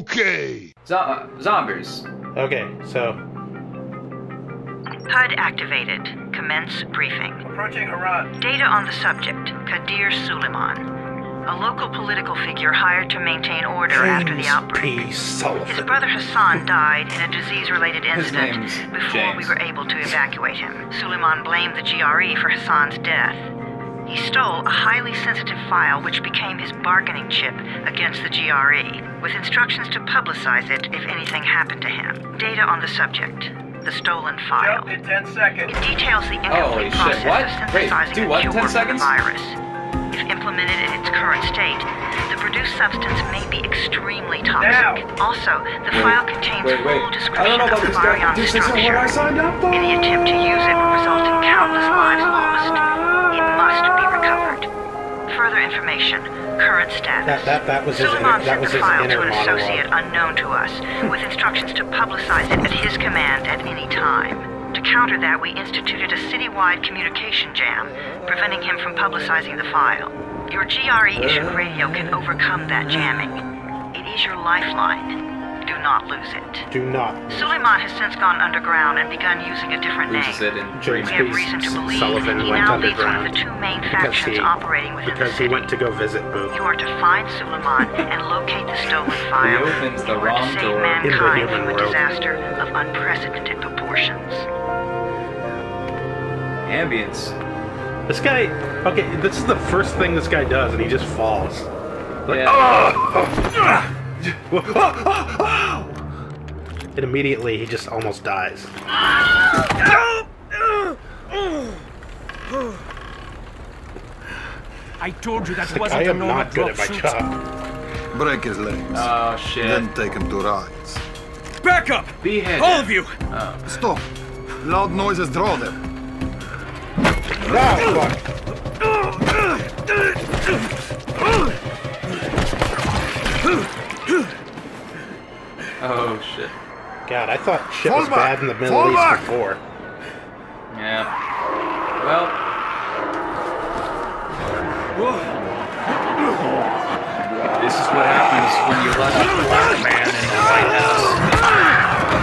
Okay. Zo- uh, zombies. Okay, so HUD activated. Commence briefing. Approaching Harran. Data on the subject, Kadir Suleiman. A local political figure hired to maintain order after the James outbreak. P. His brother Hassan died in a disease-related incident name's before we were able to evacuate him. Suleiman blamed the GRE for Hassan's death. He stole a highly sensitive file which became his bargaining chip against the GRE, with instructions to publicize it if anything happened to him. Data on the subject, the stolen file. Jump in 10 seconds. It details the Holy incomplete shit, process what? of Wait, synthesizing do a what in cure 10 for the seconds? virus. If implemented in its current state, the produced substance may be extremely toxic. Now. Also, the Wait, file contains wait, wait. full I description of the this virion This isn't what I structure. signed up for. Any attempt to use it will result in countless lives lost. It must be recovered. Further information. Current status. That- that- that was his Suleiman inner- that sent was the his file to an monologue. associate unknown to us, with instructions to publicize it at his command at any time. To counter that, we instituted a citywide communication jam, preventing him from publicizing the file. Your GRE issued uh-huh. radio can overcome that jamming. It is your lifeline. Do not lose it. do not. Suleiman has since gone underground and begun using a different Loses name. it in three James We have reason to believe Sullivan he went now leads one of underground the two main because factions he operating within the because he went to go visit Boo. You are to find Suleiman and locate the stolen file. He opens the you are wrong to save door. In the mankind human from a disaster of unprecedented proportions. Ambience. This guy. Okay, this is the first thing this guy does, and he just falls. Like, Yeah. "Oh!" and immediately he just almost dies. I told you that Like, wasn't I a am normal not good drop at my shoot. job. Break his legs. Oh shit. then take him to rides. Back up! Behead. All of you! Stop. Loud noises draw them. Ah, fuck. Oh shit. God, I thought shit Fall was back. bad in the Middle Fall East back. before. Yeah. Well, this is what happens when you let a black man in the White House.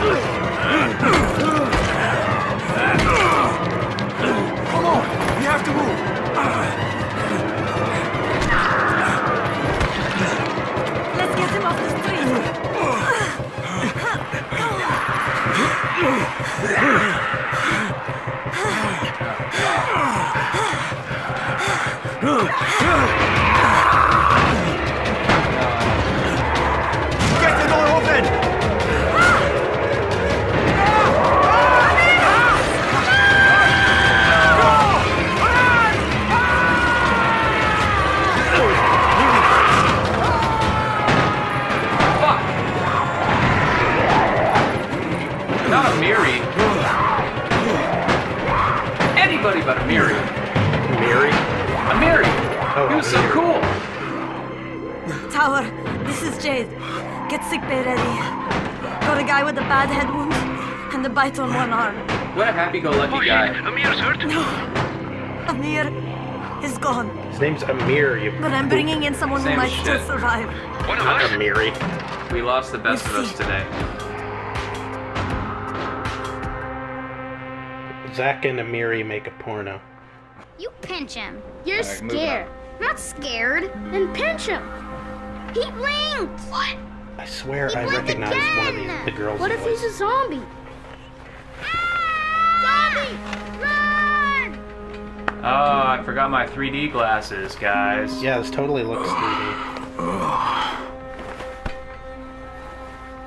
Come on! We have to move! Get bite on one arm. What a happy-go-lucky guy. Amir's hurt. Amir is gone, His name's Amir, you but I'm bringing in someone who Same might shit. still survive. One of not us. Amiri. We lost the best of us today. Zach and Amiri make a porno. You pinch him. You're Alright, moving scared. I'm not scared. Then pinch him. He blinked. What? I swear He I blinked recognize again. one of the, the girls. What he if he's a zombie? Zombie! Run! Oh, I forgot my 3D glasses, guys. Yeah, this totally looks 3D.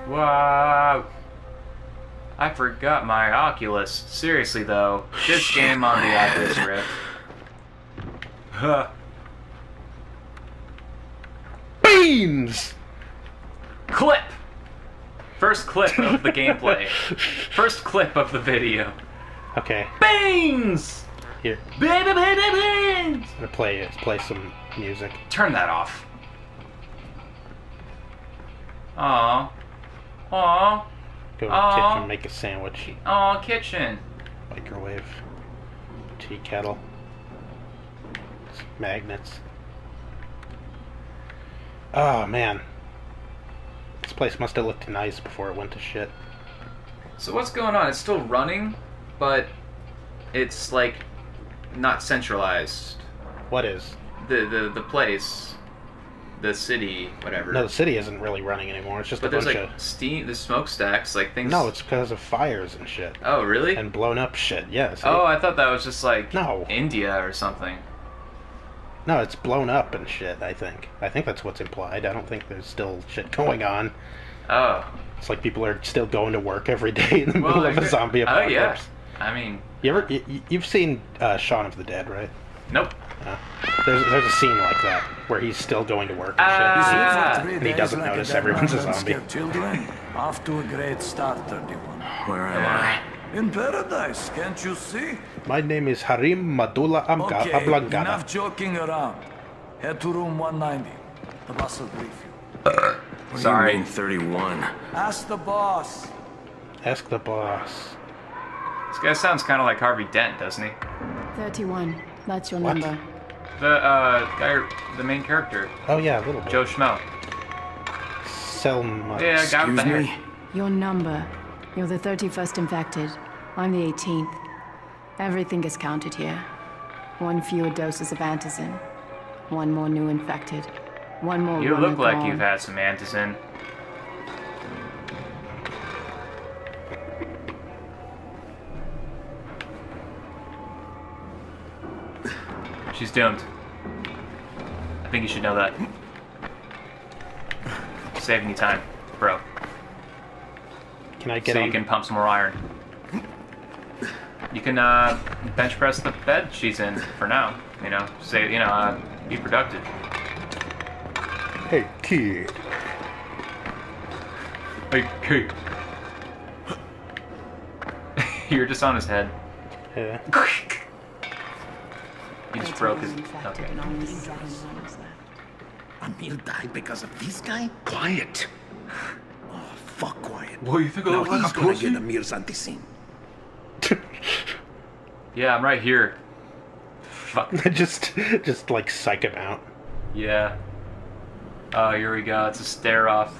Wow. I forgot my Oculus. Seriously though, this game on the Oculus Rift. Huh. Beans! Clip! First clip of the gameplay. First clip of the video. Okay, Beans! here. Baby, baby, beans! I'm gonna play play some music. Turn that off. Aw. Aw. Go to the Aw. kitchen, make a sandwich, Aw, kitchen. microwave, tea kettle, magnets. Oh man, This place must have looked nice before it went to shit. So what's going on? It's still running, but it's like not centralized. What is? The the the place, the city, whatever. No, the city isn't really running anymore. It's just but a there's bunch like of. steam, the smokestacks, like things. No, it's because of fires and shit. Oh really? And blown up shit, yes. oh, I thought that was just like No. India or something. No, it's blown up and shit, I think. I think that's what's implied. I don't think there's still shit going on. Oh. It's like people are still going to work every day in the Well, middle of a zombie Oh apocalypse. yeah. I mean, You ever you, you've seen uh, Shaun of the Dead, right? nope. Uh, there's there's a scene like that where he's still going to work and Ah. shit. And he doesn't notice everyone's a zombie. Children, off to a great start, 31. Where am I? In paradise, can't you see? My name is Harim Madula Amga Okay, Ablangada. enough joking around. Head to room 190. The boss will brief you. What Sorry. do you mean 31? Ask the boss. Ask the boss. This guy sounds kind of like Harvey Dent, doesn't he? 31. That's your What? number. The uh guy, the main character, Oh yeah, a little bit. Joe Schmo. Selma. Yeah, guy with the Excuse hair. me? Your number. You're the 31st infected. I'm the 18th. Everything is counted here. One fewer doses of antizin. One more new infected. One more You look like gone. you've had some antizin. She's doomed. I think you should know that. Saving you time, bro. Can I get so on? you can pump some more iron. You can uh, bench press the bed she's in for now. You know, say you know, uh, be productive. Hey kid. Hey, Kate. You're just on his head. Yeah. He just broke his. Okay. and only seven runners left. Amir died because of this guy? Quiet. Oh, fuck quiet. Well, you think I now look like he's gonna pussy? get Amir's antizin. Yeah, I'm right here. Fuck. just just like psych him out. Yeah. Oh, here we go. It's a stare off.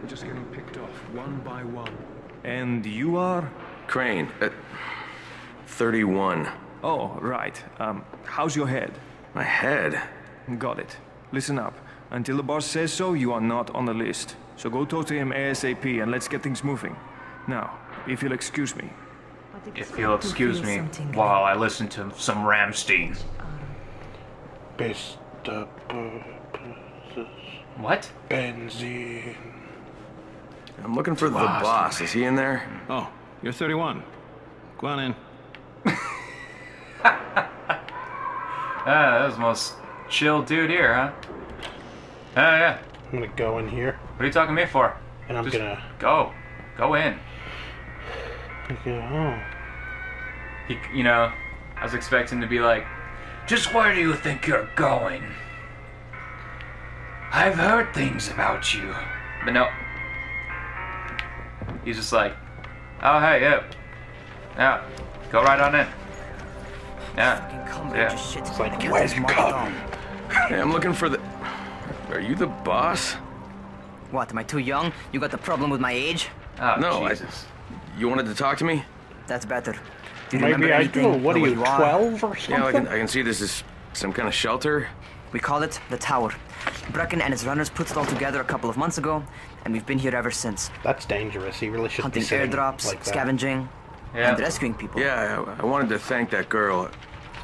We're just getting picked off one by one. And you are? Crane, uh, 31. Oh, right. Um, how's your head? My head? Got it. Listen up. Until the boss says so, you are not on the list. So go talk to him ASAP and let's get things moving. Now, if you'll excuse me. If you'll excuse me while I listen to some Rammstein. Best uh, purposes. What? Benzene. I'm looking for the Boss. boss. Is he in there? Oh, you're 31. Go on in. Ah, that was the most chill dude here, huh? Oh, yeah. I'm gonna go in here What are you talking to me for? and I'm Just gonna Go. Go in. go. He, you know, I was expecting to be like, just where do you think you're going? I've heard things about you. But no. He's just like, oh, hey, yeah. Yeah. Go right on in. Yeah. Yeah. It's like welcome. Hey, I'm looking for the. Are you the boss? What, am I too young? You got the problem with my age? Oh, no, Jesus. I. You wanted to talk to me? That's better. Do you Maybe remember I anything? do. What are you, 12 or something? Yeah, I can, I can see this is some kind of shelter. We call it the Tower. Brecken and his runners put it all together a couple of months ago, and we've been here ever since. That's dangerous. He really shouldn't Hunting be sitting airdrops, like scavenging, Yeah. and rescuing people. Yeah, I, I wanted to thank that girl.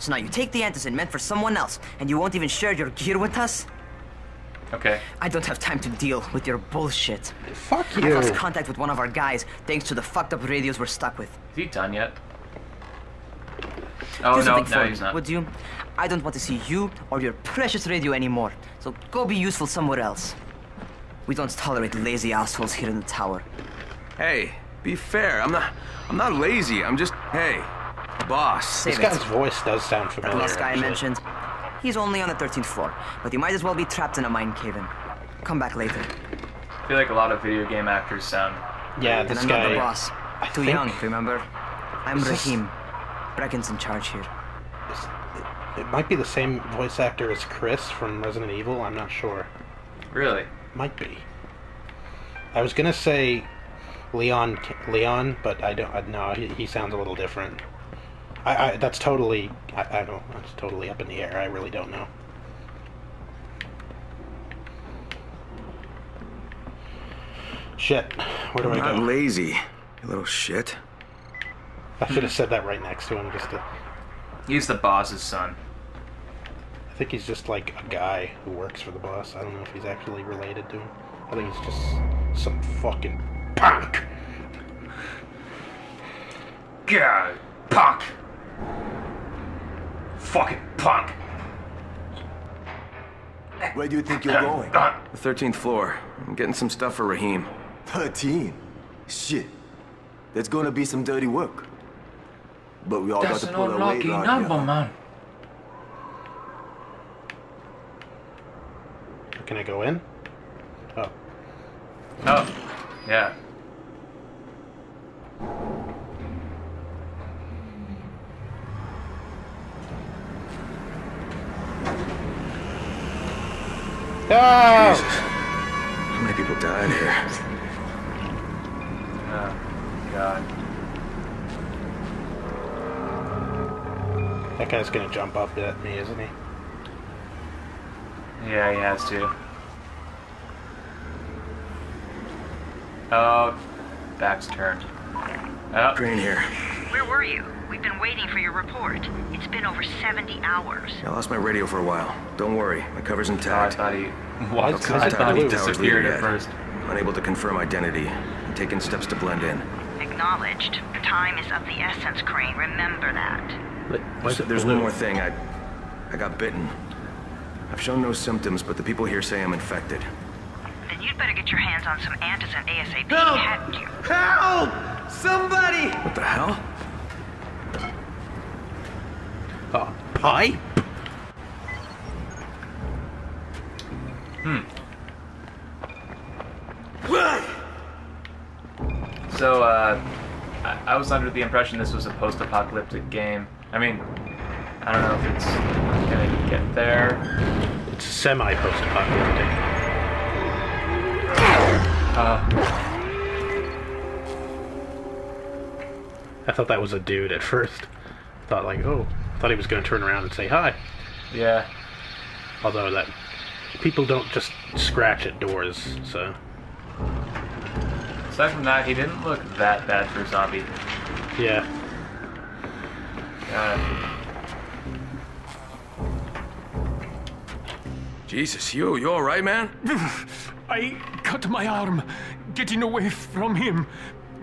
So now you take the antizin meant for someone else, and you won't even share your gear with us? Okay. I don't have time to deal with your bullshit. Fuck I you. lost contact with one of our guys thanks to the fucked up radios we're stuck with. Is he done yet? Oh, Do no, something no, for he's me, not. would you? I don't want to see you or your precious radio anymore. So go be useful somewhere else. We don't tolerate lazy assholes here in the tower. Hey, Be fair. I'm not. I'm not lazy. I'm just. Hey, boss. Save This it. guy's voice does sound That familiar. last guy I mentioned, he's only on the 13th floor, but you might as well be trapped in a mine cave-in. Come back later. I feel like a lot of video game actors sound. Yeah, And this I'm not the guy. boss. Too think- young, remember? I'm Is this- Brecken's in charge here. It might be the same voice actor as Chris from Resident Evil. I'm not sure. Really? Might be. I was gonna say Leon, Leon, but I don't. I- No, he, he sounds a little different. I, I that's totally. I, I don't. That's totally up in the air. I really don't know. Shit. Where do I'm I not go? lazy. You little shit. I should have said that right next to him. Just to. He's the boss's son. I think he's just like a guy who works for the boss. I don't know if he's actually related to him. I think he's just some fucking punk. God, punk. Fucking punk. Where do you think you're uh, going? Uh, the 13th floor. I'm getting some stuff for Rahim. 13? Shit. There's gonna be some dirty work. But we all That's got to pull our weight unlucky right number, here. man. Can I go in? Oh. Oh, yeah. Oh! Jesus. How many people died here? Oh, God. That guy's gonna jump up at me, isn't he? Yeah, he has to. Oh, back's turned. Oh. Crane here. Where were you? We've been waiting for your report. It's been over 70 hours. I lost my radio for a while. Don't worry, my cover's Oh, I intact. thought he. No What? I contact thought he with towers disappeared leader at yet. first. Unable to confirm identity. I'm taking steps to blend in. Acknowledged. Time is of the essence, Crane. Remember that. There's, there's one more thing. I, I got bitten. I've shown no symptoms, but the people here say I'm infected. Then you'd better get your hands on some antizin ASAP, Help! hadn't you? Help! Somebody! What the hell? Pipe? Hmm. So, uh, I, I was under the impression this was a post-apocalyptic game. I mean, I don't know if it's gonna get there. It's semi-post-apocalyptic. Uh, I thought that was a dude at first. Thought like, oh, thought he was gonna turn around and say hi. yeah. Although that people don't just scratch at doors, so Aside from that, he didn't look that bad for a zombie. yeah. Uh, Jesus, you, you alright, man? I cut my arm getting away from him.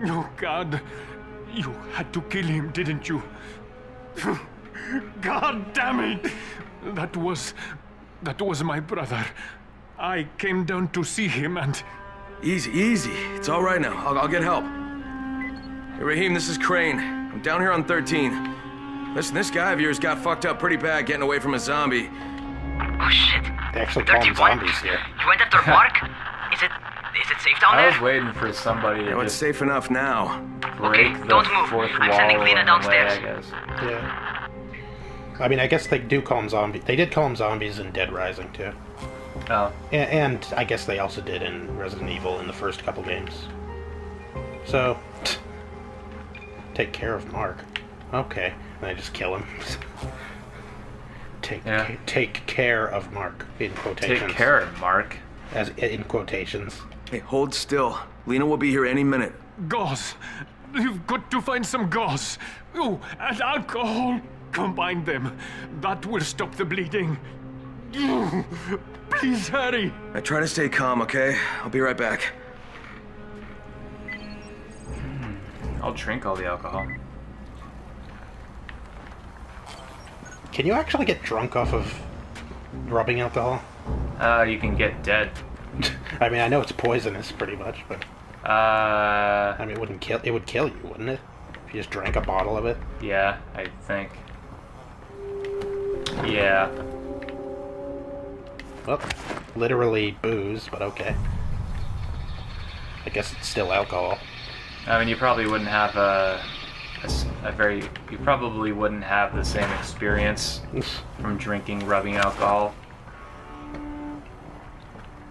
Oh, God. You had to kill him, didn't you? God damn it! That was. That was my brother. I came down to see him and. Easy, easy. It's all right now. I'll, I'll get help. Hey, Rahim, this is Crane. I'm down here on 13. Listen, this guy of yours got fucked up pretty bad getting away from a zombie. Oh shit. They actually call them zombies here. You went after Mark? Is it is it safe down there? I there? was waiting for somebody to No, it's just safe enough now. break the don't move. fourth I'm sending Lena in the way, downstairs. I guess. Yeah. I mean, I guess they do call them zombies. They did call them zombies in Dead Rising too, Oh, and, and I guess they also did in Resident Evil in the first couple games. So, take care of Mark. Okay, and I just kill him. take Yeah. ca- take care of Mark in quotations. take care, of Mark. As in quotations. Hey, hold still. Lena will be here any minute. Gauze! You've got to find some gauze. Oh, and alcohol. Combine them. That will stop the bleeding. Please hurry. I try to stay calm, okay? I'll be right back. I'll drink all the alcohol. Can you actually get drunk off of rubbing alcohol? Uh, you can get dead. I mean, I know it's poisonous, pretty much, but Uh, I mean, it wouldn't kill. It would kill you, wouldn't it? If you just drank a bottle of it. yeah, I think. Yeah. Well, literally booze, but okay. I guess it's still alcohol. I mean, you probably wouldn't have a a very. You probably wouldn't have the same experience from drinking rubbing alcohol.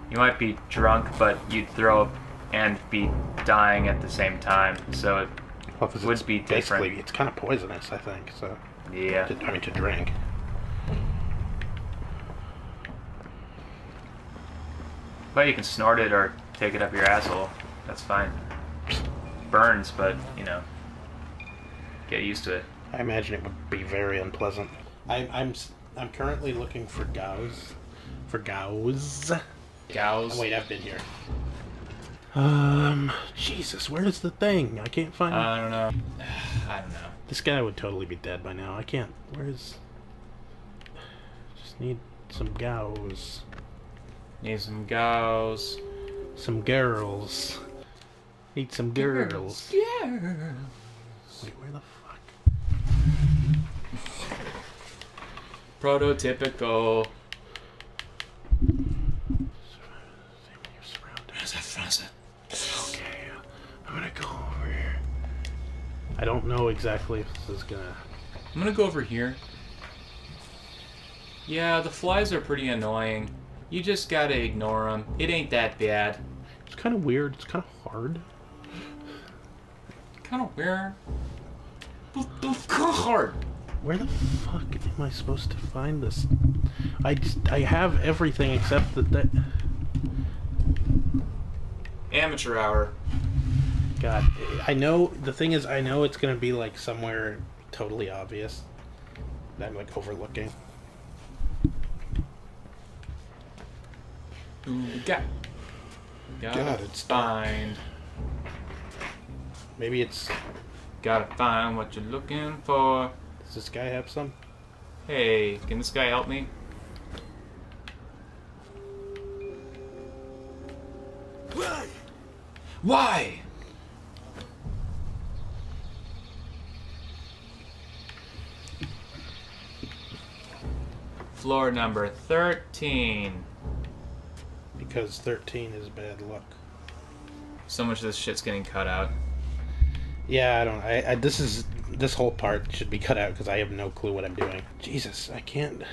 You might be drunk, but you'd throw up and be dying at the same time. So it Well, would be basically it's kind of poisonous, I think. So Yeah. to, I mean, to drink. But you can snort it or take it up your asshole. That's fine. Burns, but you know, get used to it. I imagine it would be very unpleasant. I, I'm s- I'm currently looking for gauze. For gauze. gauze. Oh, wait, I've been here. Um, Jesus, where's the thing? I can't find. I don't know. I don't know. This guy would totally be dead by now. I can't. Where's? Just need some gauze. Need some gauze. Some girls. Need some girls. Yeah. Wait, where the fuck? Prototypical. Okay, I'm gonna go over here. I don't know exactly if this is gonna. I'm gonna go over here. Yeah, the flies are pretty annoying. You just gotta ignore them. It ain't that bad. It's kind of weird. It's kind of hard. Kind of weird. Hard. Where the fuck am I supposed to find this? I just I have everything except that that. Amateur hour. God, I know. The thing is, I know it's gonna be like somewhere totally obvious. That I'm like overlooking. Got. Gotta God, it's find. Maybe it's. Gotta find what you're looking for. Does this guy have some? Hey, can this guy help me? Why? Floor number 13. Because thirteen is bad luck. So much of this shit's getting cut out. Yeah, I don't. I, I this is this whole part should be cut out because I have no clue what I'm doing. Jesus, I can't.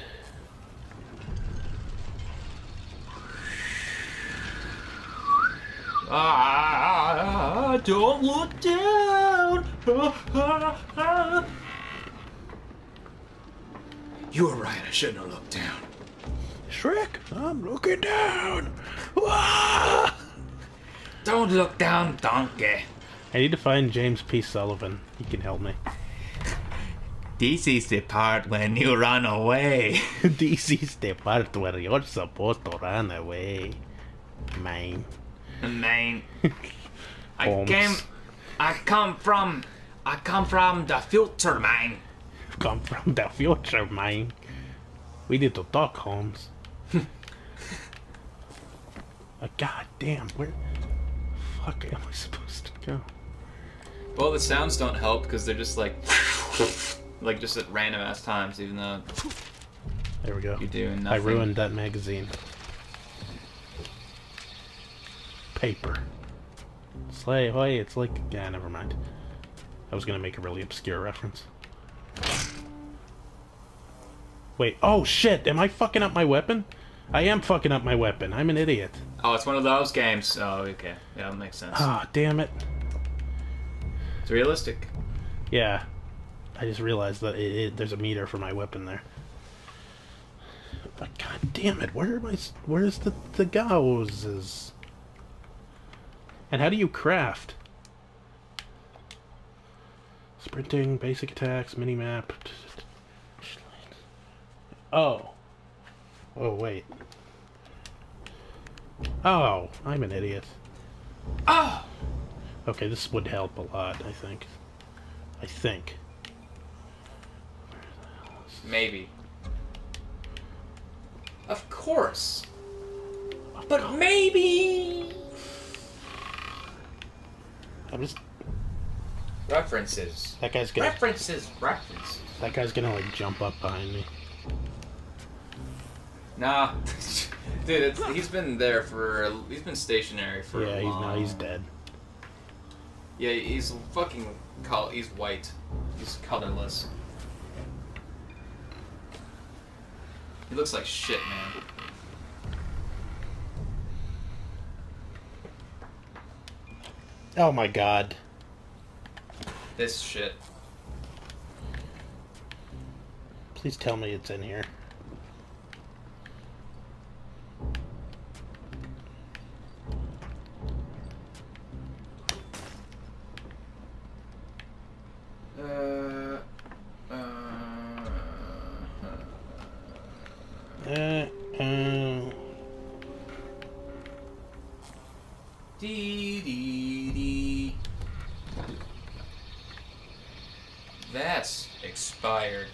Ah, don't look down. You were right. I shouldn't have looked down. Shrek, I'm looking down. Don't look down, donkey. I need to find James P. Sullivan. He can help me. This is the part when you run away. this is the part where you're supposed to run away, man. Man, I Holmes. came. I come from. I come from the future, man. Come from the future, man. We need to talk, Holmes. Uh, God damn, where fuck am I supposed to go? Well, the sounds don't help because they're just like, like just at random ass times, even though There we go. you're doing nothing. I ruined that magazine. Paper. Slay, hey, it's like, yeah, never mind. I was gonna make a really obscure reference. Wait, oh shit, am I fucking up my weapon? I am fucking up my weapon. I'm an idiot. Oh, it's one of those games. Oh, okay. Yeah, that makes sense. Ah, damn it. It's realistic. Yeah. I just realized that it, it, there's a meter for my weapon there. But god damn it, where am I? s- Where's the the gauzes? And how do you craft? Sprinting, basic attacks, mini map. Oh. Oh wait. Oh, I'm an idiot. Oh. Okay, this would help a lot. I think. I think. Maybe. Of course. But maybe. I'm just. References. That guy's gonna. References. References. That guy's gonna like jump up behind me. Nah, dude, it's, he's been there for. He's been stationary for. Yeah, a he's long... no, he's dead. Yeah, he's fucking. Col- he's white. He's colorless. He looks like shit, man. Oh my god. This shit. Please tell me it's in here. Dee dee. That's expired.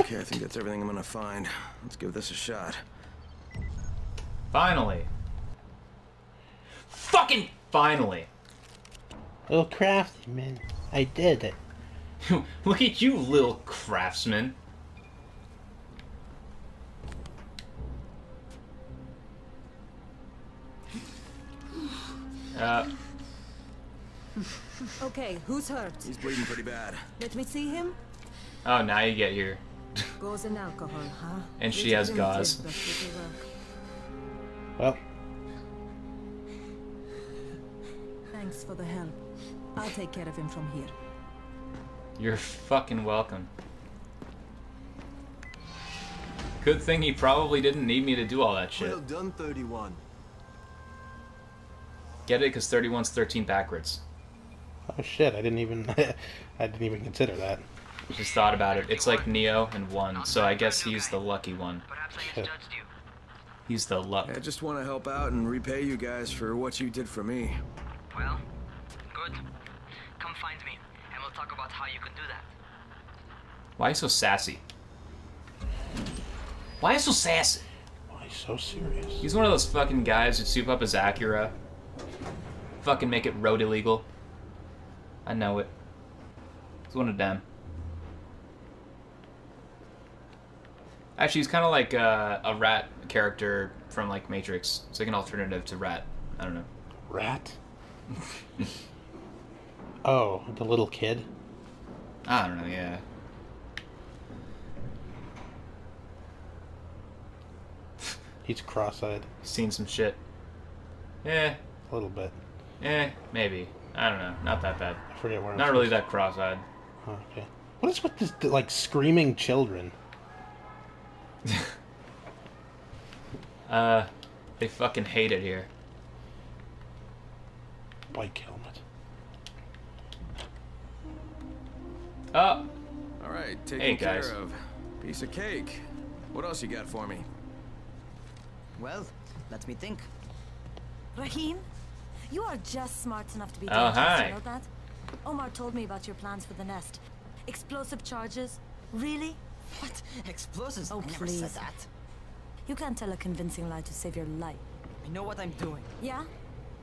Okay, I think that's everything I'm gonna find. Let's give this a shot. Finally. Fucking finally. Little craftsman. I did it. Look at you, little craftsman. Uh, Okay, who's hurt? He's bleeding pretty bad. Let me see him. oh, now you get your. Goes in alcohol, huh? And she has gauze. but it'll work. Well, Thanks for the help. I'll take care of him from here. You're fucking welcome. Good thing he probably didn't need me to do all that shit. Well done, 31. Get it? Because 31's 13 backwards. oh shit! I didn't even. I didn't even consider that. Just thought about it. It's like Neo and 1, so I guess he's the lucky one. He's the luck. I just want to help out and repay you guys for what you did for me. Well, good. Come find me, and we'll talk about how you can do that. Why are you so sassy? Why are you so sassy? Why so serious? He's one of those fucking guys who soup up his Acura. Fucking make it road illegal. I know it. He's one of them. Actually, he's kind of like uh, a rat character from like Matrix. It's like an alternative to Rat. I don't know. Rat. oh, the little kid. I don't know. Yeah. He's cross-eyed. Seen some shit. Eh. A little bit. Eh. Maybe. I don't know. Not that bad. I forget where. I'm Not really that cross-eyed. Oh, okay. What is with this like screaming children? Uh, they fucking hate it here. Bike helmet. Oh. All right, taken Hey, care of. Piece of cake. What else you got for me? Well, let me think. Rahim, you are just smart enough to be Oh, dangerous, hi. you know that? Omar told me about your plans for the nest. Explosive charges? Really? What? Explosives? Oh, I never please. said that. You can't tell a convincing lie to save your life. I know what I'm doing. Yeah?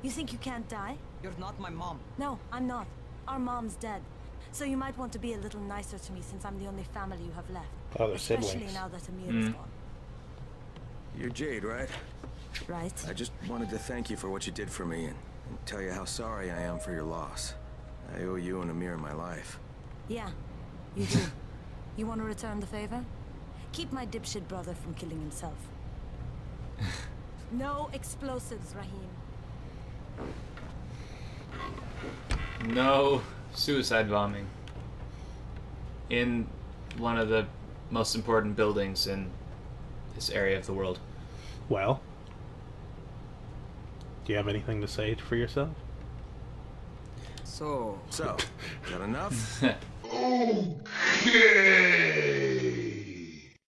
You think you can't die? You're not my mom. No, I'm not. Our mom's dead. So you might want to be a little nicer to me since I'm the only family you have left. Oh, they're Especially siblings. now that Amir is Mm. gone. You're Jade, right? Right. I just wanted to thank you for what you did for me and, and tell you how sorry I am for your loss. I owe you and Amir my life. Yeah, you do. you want to return the favor? Keep my dipshit brother from killing himself. no explosives, Rahim. No suicide bombing in one of the most important buildings in this area of the world. Well, do you have anything to say for yourself? So. So, got enough? Okay.